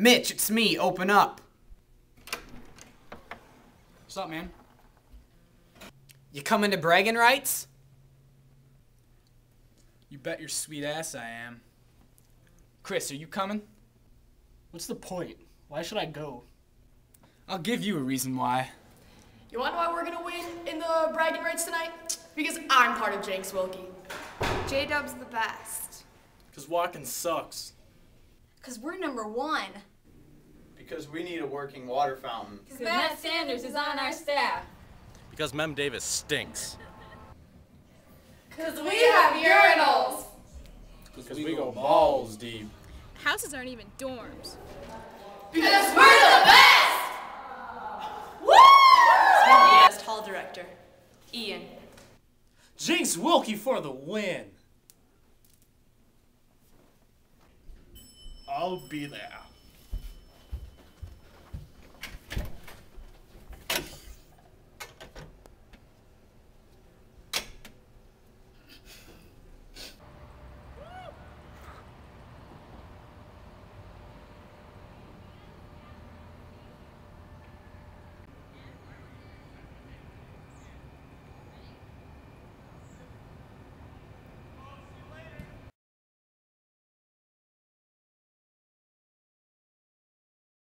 Mitch, it's me. Open up. What's up, man? You coming to bragging rights? You bet your sweet ass I am. Chris, are you coming? What's the point? Why should I go? I'll give you a reason why. You want to know why we're gonna win in the bragging rights tonight? Because I'm part of Jenks Wilki. J Dub's the best. Because walking sucks. Because we're number one. Because we need a working water fountain. Because Matt Sanders is on our staff. Because Mem Davis stinks. Because we have urinals. Because we, go balls deep. Houses aren't even dorms. Because we're the best! Woo! Best hall director, Ian. Jenks Wilki for the win. I'll be there.